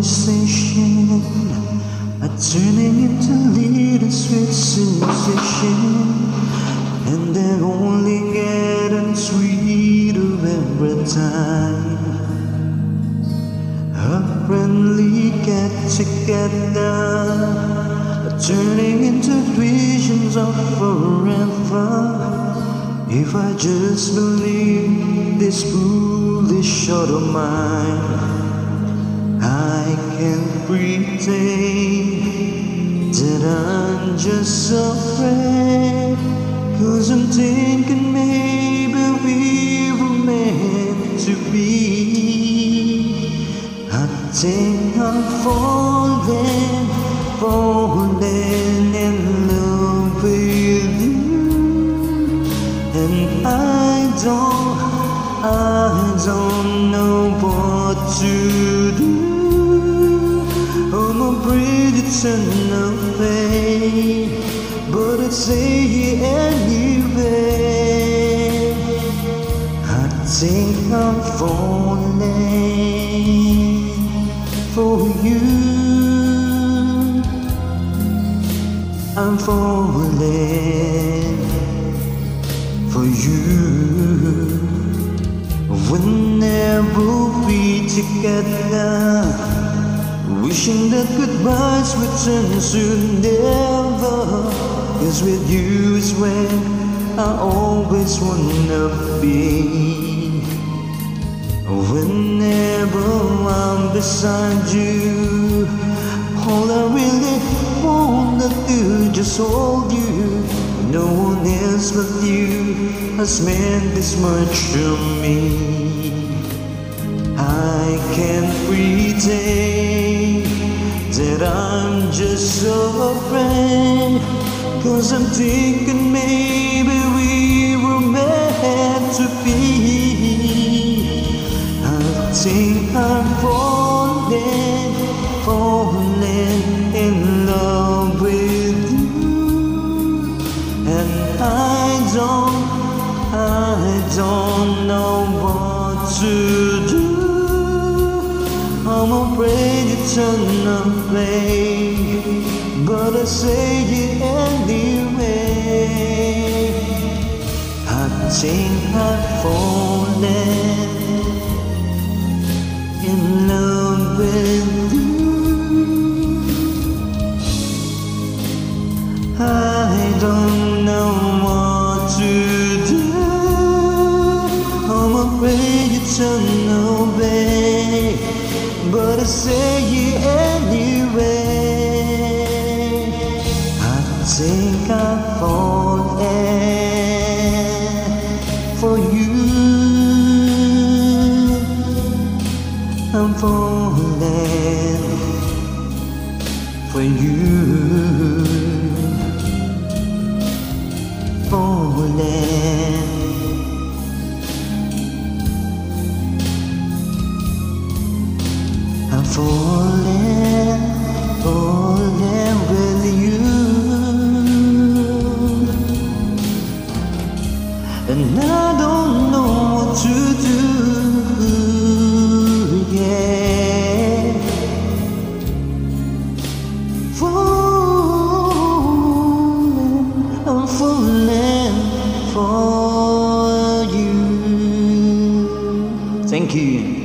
conversation are turning into little sweet sensations, and they only get sweeter every time. A friendly get together, turning into visions of forever. If I just believe this foolish shot of mine. I can't pretend that I'm just afraid. Cause I'm thinking maybe we were meant to be. I think I'm falling, falling in love with you. And I don't, I don't know what to turn away, but I'd say it anyway. I think I'm falling for you. I'm falling for you. Whenever we together. Wishing that goodbyes would turn to never Cause with you is where I always wanna be. Whenever I'm beside you All I really wanna do just hold you. No one else but you has meant this much to me Cause I'm thinking maybe we were meant to be. I think I'm falling, falling in love with you. And I don't, I don't know what to do. I'm afraid you turn away, but I say it anyway. Think I've fallen in love with you. I don't know what to do. I'm afraid you turn away but I say it think I'm falling for you. I'm falling for you. Falling. I'm falling, falling And I don't know what to do Yeah Falling, I'm falling for you Thank you